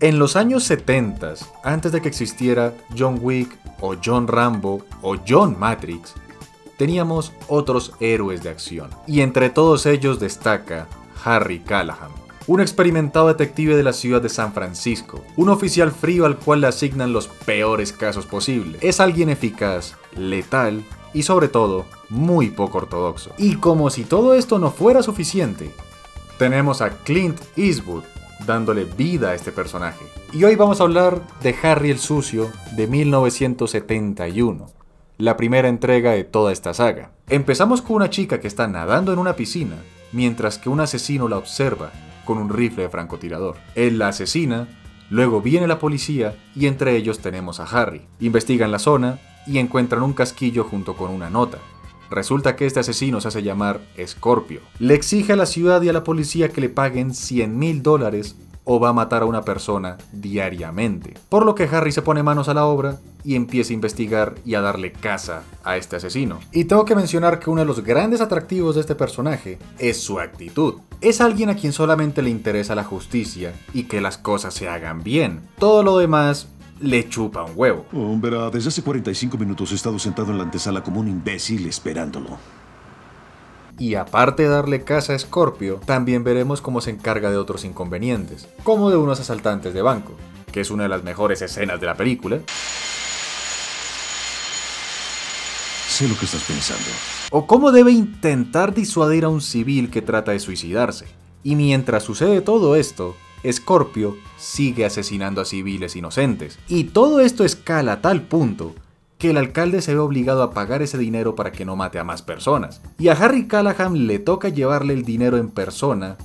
En los años 70, antes de que existiera John Wick o John Rambo o John Matrix, teníamos otros héroes de acción. Y entre todos ellos destaca Harry Callahan, un experimentado detective de la ciudad de San Francisco, un oficial frío al cual le asignan los peores casos posibles. Es alguien eficaz, letal y sobre todo muy poco ortodoxo. Y como si todo esto no fuera suficiente, tenemos a Clint Eastwood dándole vida a este personaje. Y hoy vamos a hablar de Harry el Sucio de 1971, la primera entrega de toda esta saga. Empezamos con una chica que está nadando en una piscina, mientras que un asesino la observa con un rifle de francotirador. Él la asesina, luego viene la policía y entre ellos tenemos a Harry. Investigan la zona y encuentran un casquillo junto con una nota. Resulta que este asesino se hace llamar Scorpio. Le exige a la ciudad y a la policía que le paguen 100 mil dólares o va a matar a una persona diariamente. Por lo que Harry se pone manos a la obra y empieza a investigar y a darle caza a este asesino. Y tengo que mencionar que uno de los grandes atractivos de este personaje es su actitud. Es alguien a quien solamente le interesa la justicia y que las cosas se hagan bien. Todo lo demás le chupa un huevo. Oh, verá, desde hace 45 minutos he estado sentado en la antesala como un imbécil esperándolo. Y aparte de darle caza a Scorpio, también veremos cómo se encarga de otros inconvenientes, como de unos asaltantes de banco, que es una de las mejores escenas de la película. Sé lo que estás pensando. O cómo debe intentar disuadir a un civil que trata de suicidarse. Y mientras sucede todo esto, Scorpio sigue asesinando a civiles inocentes. Y todo esto escala a tal punto que el alcalde se ve obligado a pagar ese dinero para que no mate a más personas. Y a Harry Callahan le toca llevarle el dinero en persona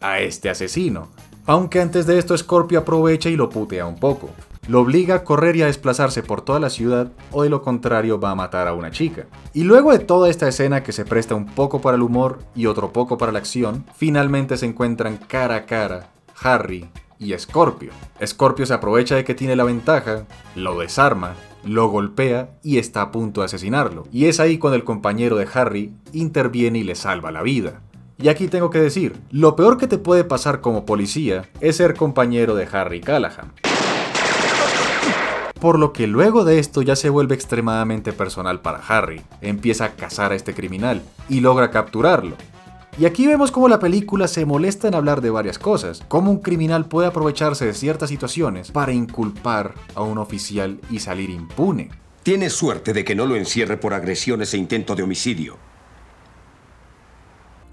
a este asesino. Aunque antes de esto Scorpio aprovecha y lo putea un poco. Lo obliga a correr y a desplazarse por toda la ciudad o de lo contrario va a matar a una chica. Y luego de toda esta escena que se presta un poco para el humor y otro poco para la acción, finalmente se encuentran cara a cara Harry y Scorpio. Scorpio se aprovecha de que tiene la ventaja, lo desarma, lo golpea y está a punto de asesinarlo. Y es ahí cuando el compañero de Harry interviene y le salva la vida. Y aquí tengo que decir, lo peor que te puede pasar como policía es ser compañero de Harry Callahan. Por lo que luego de esto ya se vuelve extremadamente personal para Harry. Empieza a cazar a este criminal y logra capturarlo. Y aquí vemos cómo la película se molesta en hablar de varias cosas, cómo un criminal puede aprovecharse de ciertas situaciones para inculpar a un oficial y salir impune. Tiene suerte de que no lo encierre por agresiones e intento de homicidio.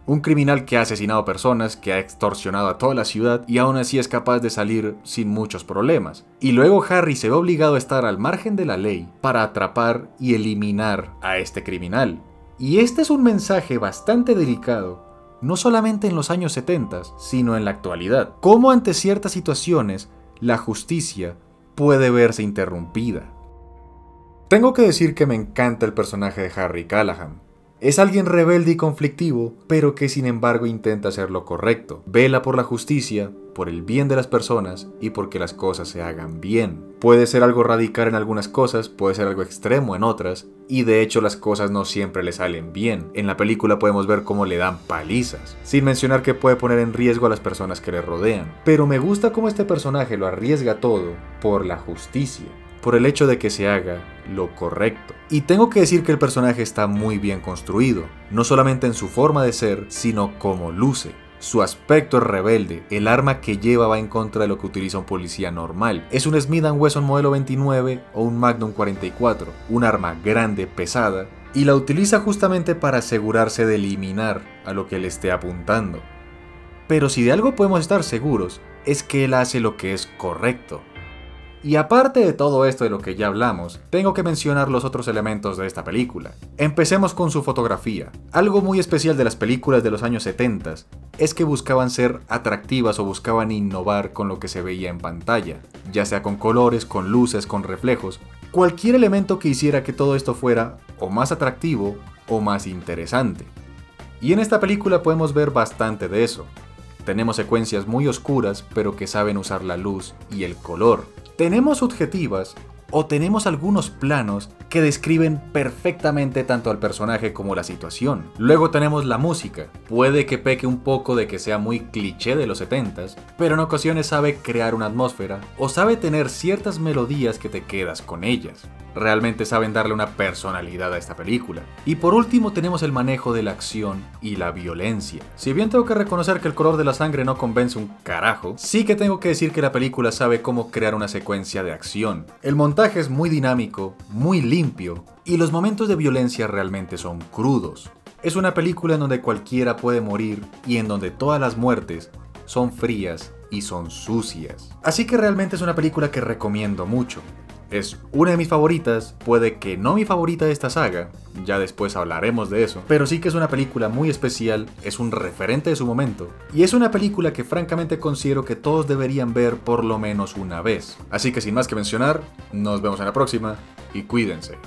Un criminal que ha asesinado personas, que ha extorsionado a toda la ciudad y aún así es capaz de salir sin muchos problemas. Y luego Harry se ve obligado a estar al margen de la ley para atrapar y eliminar a este criminal. Y este es un mensaje bastante delicado no solamente en los años 70, sino en la actualidad. Cómo ante ciertas situaciones la justicia puede verse interrumpida. Tengo que decir que me encanta el personaje de Harry Callahan. Es alguien rebelde y conflictivo, pero que sin embargo intenta hacer lo correcto. Vela por la justicia, por el bien de las personas y porque las cosas se hagan bien. Puede ser algo radical en algunas cosas, puede ser algo extremo en otras, y de hecho las cosas no siempre le salen bien. En la película podemos ver cómo le dan palizas, sin mencionar que puede poner en riesgo a las personas que le rodean. Pero me gusta cómo este personaje lo arriesga todo por la justicia por el hecho de que se haga lo correcto. Y tengo que decir que el personaje está muy bien construido, no solamente en su forma de ser, sino como luce. Su aspecto es rebelde, el arma que lleva va en contra de lo que utiliza un policía normal. Es un Smith Wesson modelo 29 o un Magnum 44, un arma grande, pesada, y la utiliza justamente para asegurarse de eliminar a lo que le esté apuntando. Pero si de algo podemos estar seguros, es que él hace lo que es correcto. Y aparte de todo esto de lo que ya hablamos, tengo que mencionar los otros elementos de esta película. Empecemos con su fotografía. Algo muy especial de las películas de los años 70 es que buscaban ser atractivas o buscaban innovar con lo que se veía en pantalla, ya sea con colores, con luces, con reflejos, cualquier elemento que hiciera que todo esto fuera o más atractivo o más interesante. Y en esta película podemos ver bastante de eso. Tenemos secuencias muy oscuras pero que saben usar la luz y el color, tenemos subjetivas, o tenemos algunos planos que describen perfectamente tanto al personaje como la situación. Luego tenemos la música. Puede que peque un poco de que sea muy cliché de los 70s, pero en ocasiones sabe crear una atmósfera o sabe tener ciertas melodías que te quedas con ellas. Realmente saben darle una personalidad a esta película. Y por último tenemos el manejo de la acción y la violencia. Si bien tengo que reconocer que el color de la sangre no convence un carajo, sí que tengo que decir que la película sabe cómo crear una secuencia de acción. El montaje es muy dinámico, muy limpio, y los momentos de violencia realmente son crudos. Es una película en donde cualquiera puede morir y en donde todas las muertes son frías y son sucias. Así que realmente es una película que recomiendo mucho. Es una de mis favoritas, puede que no mi favorita de esta saga, ya después hablaremos de eso, pero sí que es una película muy especial, es un referente de su momento, y es una película que francamente considero que todos deberían ver por lo menos una vez. Así que sin más que mencionar, nos vemos en la próxima y cuídense.